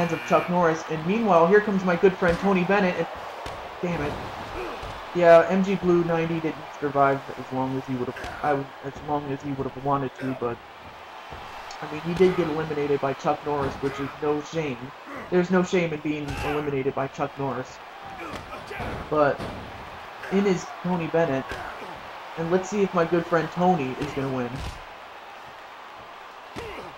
hands of Chuck Norris. And meanwhile, here comes my good friend Tony Bennett. And, damn it. Yeah, MG Blue 90 didn't survive as long as he would have, as long as he would have wanted to, but I mean, he did get eliminated by Chuck Norris, which is no shame. There's no shame in being eliminated by Chuck Norris. But in is Tony Bennett, and let's see if my good friend Tony is gonna win.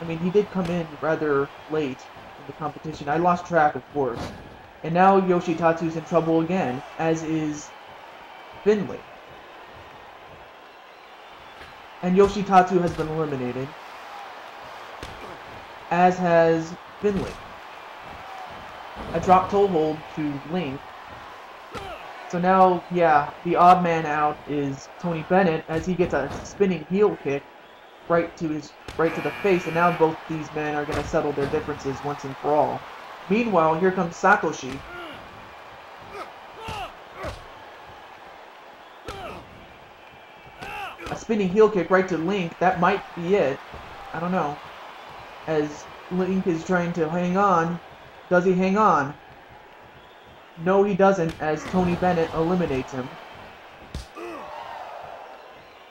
I mean, he did come in rather late the competition. I lost track, of course. And now Yoshitatsu's in trouble again, as is Finlay. And Yoshitatsu has been eliminated, as has Finlay. A drop toe hold to Link. So now, yeah, the odd man out is Tony Bennett as he gets a spinning heel kick right to his right to the face, and now both these men are going to settle their differences once and for all. Meanwhile, here comes Satoshi. A spinning heel kick right to Link, that might be it. I don't know. As Link is trying to hang on, does he hang on? No, he doesn't, as Tony Bennett eliminates him.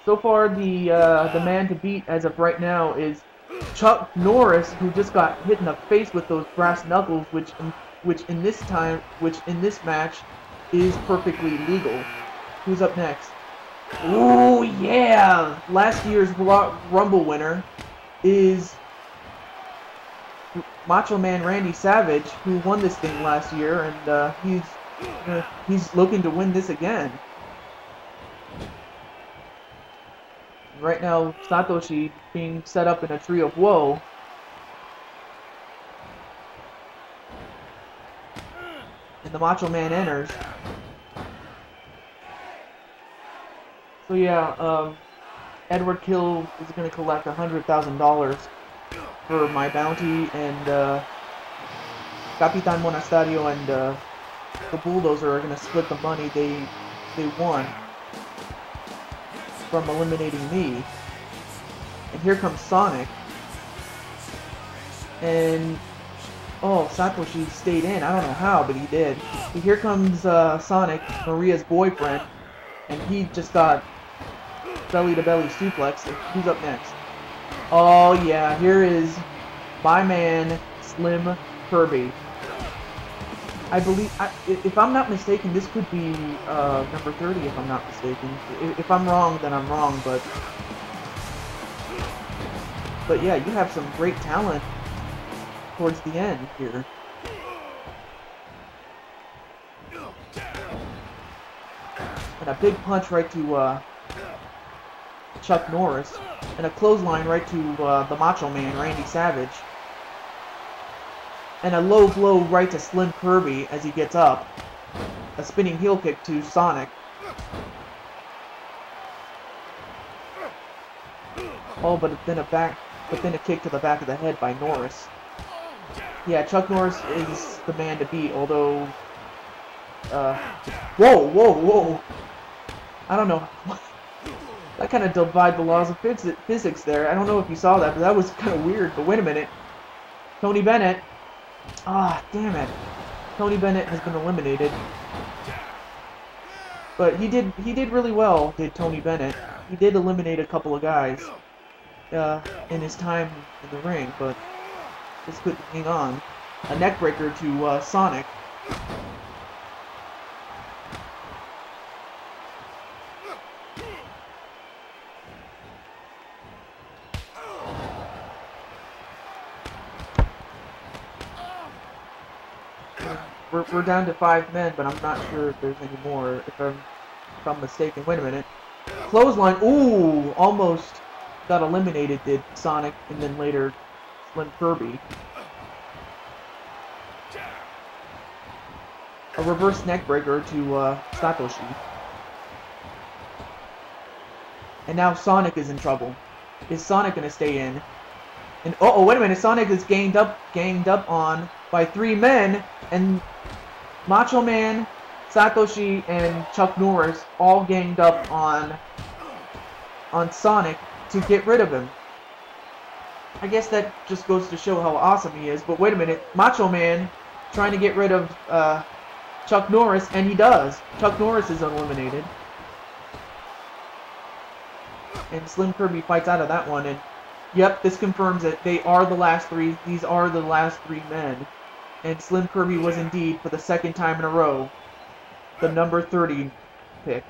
So far, the uh, the man to beat as of right now is Chuck Norris, who just got hit in the face with those brass knuckles, which which in this time, which in this match, is perfectly legal. Who's up next? Oh yeah! Last year's Rumble winner is Macho Man Randy Savage, who won this thing last year, and uh, he's uh, he's looking to win this again. Right now, Satoshi being set up in a tree of woe. And the Macho Man enters. So yeah, um, Edward Kill is going to collect a $100,000 for my bounty, and uh, Capitan Monasterio and uh, the Bulldozer are going to split the money they they won from eliminating me. And here comes Sonic. And oh, Satoshi stayed in. I don't know how, but he did. But here comes uh, Sonic, Maria's boyfriend, and he just got belly to belly suplex. Who's up next? Oh yeah, here is my man Slim Kirby. I believe, I, if I'm not mistaken, this could be uh, number 30. If I'm not mistaken, if I'm wrong, then I'm wrong. But but yeah, you have some great talent towards the end here. And a big punch right to uh, Chuck Norris and a clothesline right to uh, the Macho Man, Randy Savage. And a low blow right to Slim Kirby as he gets up. A spinning heel kick to Sonic. Oh, but then a back, but then a kick to the back of the head by Norris. Yeah, Chuck Norris is the man to beat, although... Uh, whoa, whoa, whoa! I don't know. That kind of defied the laws of phys physics there. I don't know if you saw that, but that was kind of weird. But wait a minute. Tony Bennett. Ah, damn it. Tony Bennett has been eliminated. But he did he did really well, did Tony Bennett. He did eliminate a couple of guys uh, in his time in the ring, but just couldn't hang on. A neckbreaker to uh, Sonic. We're, we're down to five men, but I'm not sure if there's any more. If I'm, if I'm mistaken. Wait a minute. Clothesline. Ooh, almost got eliminated. Did Sonic, and then later Slim Kirby. A reverse neckbreaker to uh, Satoshi. And now Sonic is in trouble. Is Sonic gonna stay in? And oh, oh wait a minute, Sonic is ganged up, ganged up on by three men, and Macho Man, Satoshi, and Chuck Norris all ganged up on on Sonic to get rid of him. I guess that just goes to show how awesome he is. But wait a minute, Macho Man trying to get rid of uh, Chuck Norris, and he does. Chuck Norris is eliminated. And Slim Kirby fights out of that one, and yep, this confirms that they are the last three. These are the last three men. And Slim Kirby was indeed, for the second time in a row, the number 30 pick.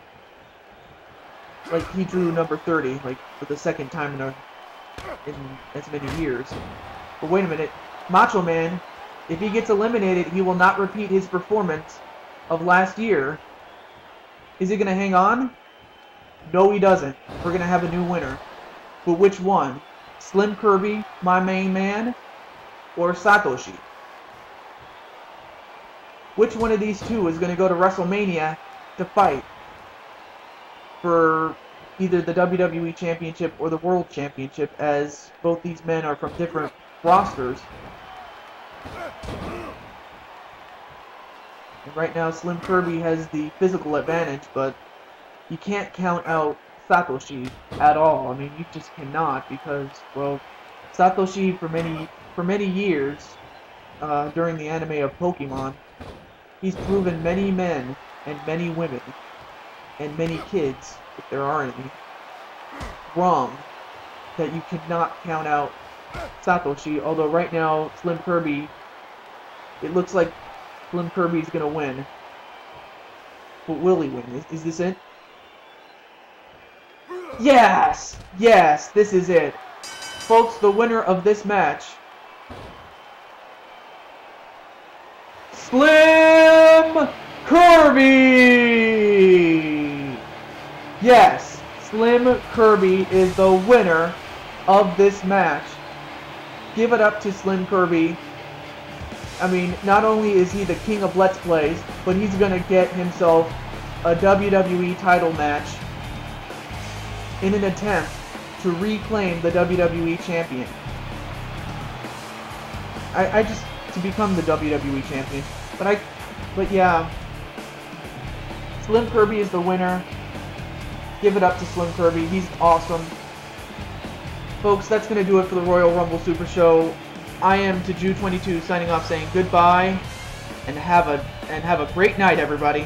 Like, he drew number 30, like, for the second time in, a, in as many years. But wait a minute. Macho Man, if he gets eliminated, he will not repeat his performance of last year. Is he going to hang on? No, he doesn't. We're going to have a new winner. But which one? Slim Kirby, my main man, or Satoshi? Which one of these two is going to go to WrestleMania to fight for either the WWE Championship or the World Championship, as both these men are from different rosters? And right now, Slim Kirby has the physical advantage, but you can't count out Satoshi at all. I mean, you just cannot because, well, Satoshi for many for many years uh, during the anime of Pokemon, he's proven many men and many women and many kids, if there are any, wrong that you cannot count out Satoshi. Although right now, Slim Kirby, it looks like Slim Kirby's gonna win. But will he win? Is, is this it? Yes! Yes, this is it. Folks, the winner of this match. Slim Kirby! Yes, Slim Kirby is the winner of this match. Give it up to Slim Kirby. I mean, not only is he the king of Let's Plays, but he's going to get himself a WWE title match in an attempt to reclaim the WWE champion. I, I just to become the WWE champion. But I but yeah. Slim Kirby is the winner. Give it up to Slim Kirby. He's awesome. Folks, that's gonna do it for the Royal Rumble Super Show. I am TehJew22 signing off saying goodbye and have a and have a great night everybody.